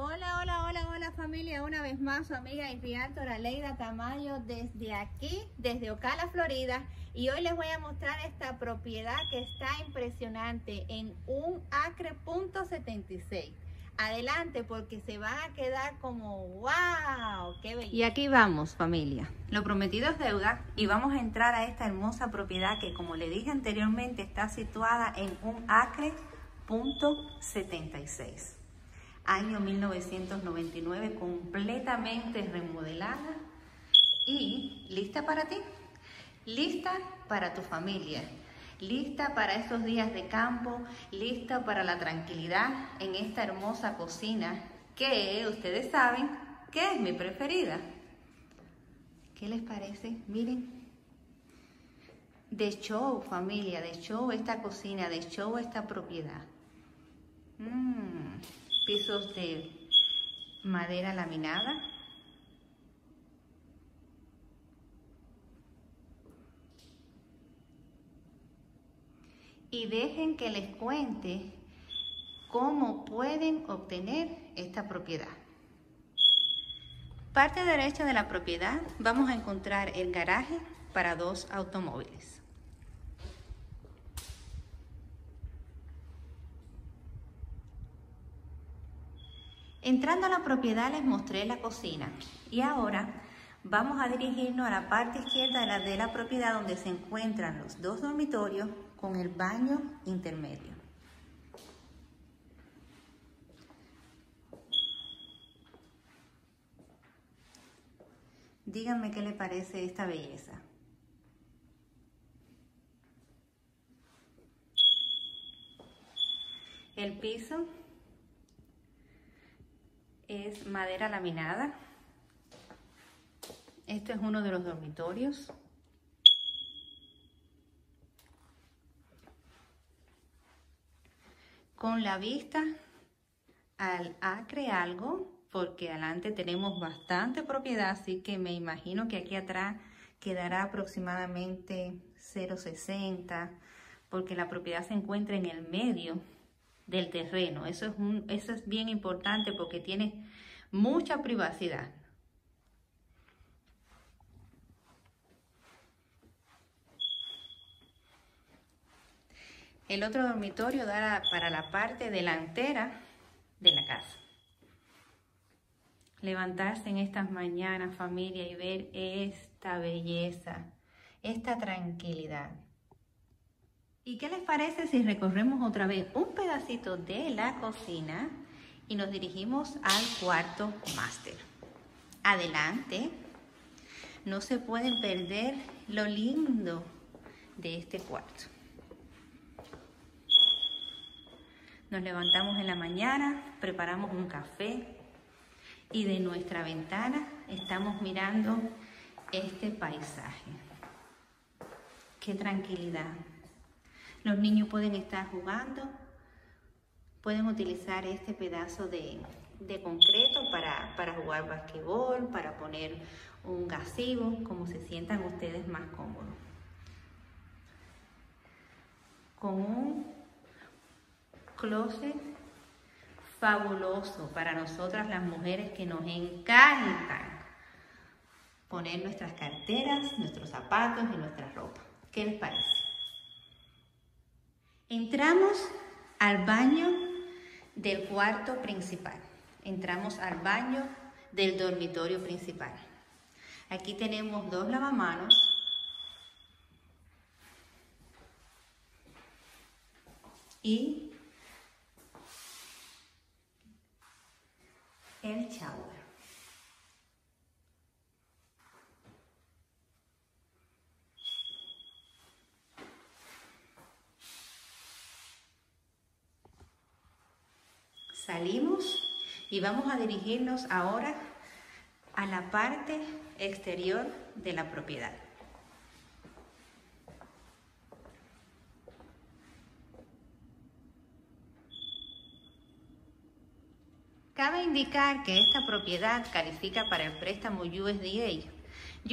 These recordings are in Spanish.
Hola, hola, hola, hola familia, una vez más su amiga y realtora Leida Tamayo desde aquí, desde Ocala, Florida. Y hoy les voy a mostrar esta propiedad que está impresionante en un acre punto 76 adelante porque se van a quedar como wow, qué bello. Y aquí vamos familia, lo prometido es deuda y vamos a entrar a esta hermosa propiedad que como le dije anteriormente está situada en un acre punto 76 año 1999, completamente remodelada y lista para ti, lista para tu familia, lista para estos días de campo, lista para la tranquilidad en esta hermosa cocina que ustedes saben que es mi preferida. ¿Qué les parece? Miren. De show, familia, de show esta cocina, de show esta propiedad. Mmm pisos de madera laminada. Y dejen que les cuente cómo pueden obtener esta propiedad. Parte derecha de la propiedad vamos a encontrar el garaje para dos automóviles. Entrando a la propiedad les mostré la cocina y ahora vamos a dirigirnos a la parte izquierda de la, propiedad donde se encuentran los dos dormitorios con el baño intermedio. Díganme qué le parece esta belleza. El piso es madera laminada. Este es uno de los dormitorios. Con la vista al acre algo, porque adelante tenemos bastante propiedad, así que me imagino que aquí atrás quedará aproximadamente 0,60, porque la propiedad se encuentra en el medio del terreno. Eso es, eso es bien importante porque tiene mucha privacidad. El otro dormitorio dará para la parte delantera de la casa. Levantarse en estas mañanas, familia, y ver esta belleza, esta tranquilidad. ¿Y qué les parece si recorremos otra vez un pedacito de la cocina y nos dirigimos al cuarto máster? Adelante. No se pueden perder lo lindo de este cuarto. Nos levantamos en la mañana, preparamos un café y de nuestra ventana estamos mirando este paisaje. Qué tranquilidad. Los niños pueden estar jugando, pueden utilizar este pedazo de, concreto para, jugar basquetbol, para poner un gasivo, como se sientan ustedes más cómodos. Con un closet fabuloso para nosotras las mujeres que nos encantan poner nuestras carteras, nuestros zapatos y nuestra ropa. ¿Qué les parece? Entramos al baño del cuarto principal. Entramos al baño del dormitorio principal. Aquí tenemos dos lavamanos. Y el shower. Salimos y vamos a dirigirnos ahora a la parte exterior de la propiedad. Cabe indicar que esta propiedad califica para el préstamo USDA,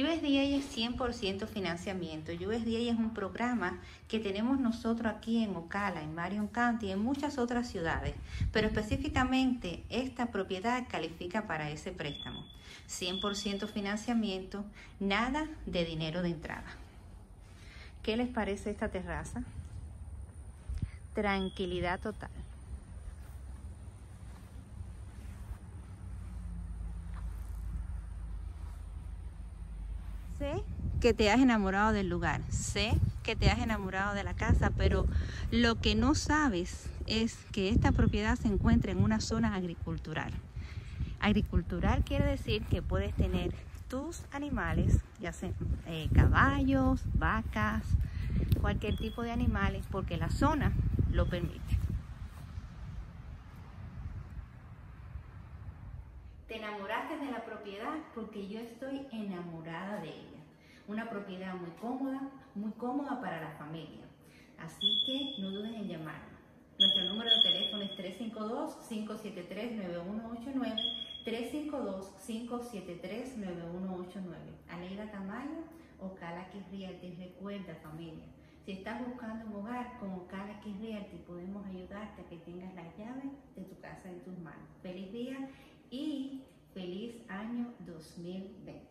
USDA es 100% financiamiento. USDA es un programa que tenemos nosotros aquí en Ocala, en Marion County y en muchas otras ciudades, pero específicamente esta propiedad califica para ese préstamo. 100% financiamiento, nada de dinero de entrada. ¿Qué les parece esta terraza? Tranquilidad total. Sé que te has enamorado del lugar, sé que te has enamorado de la casa, pero lo que no sabes es que esta propiedad se encuentra en una zona agricultural. Agricultural quiere decir que puedes tener tus animales, ya sean eh, caballos, vacas, cualquier tipo de animales, porque la zona lo permite. Te enamoraste de la propiedad porque yo estoy enamorada de ella. Una propiedad muy cómoda, muy cómoda para la familia. Así que no dudes en llamarnos. Nuestro número de teléfono es 352-573-9189, 352-573-9189. Aleida Tamayo, Ocala Realty. Recuerda familia, si estás buscando un hogar con Ocala Realty, podemos ayudarte a que tengas las llaves de tu casa en tus manos. Feliz día y feliz año 2020.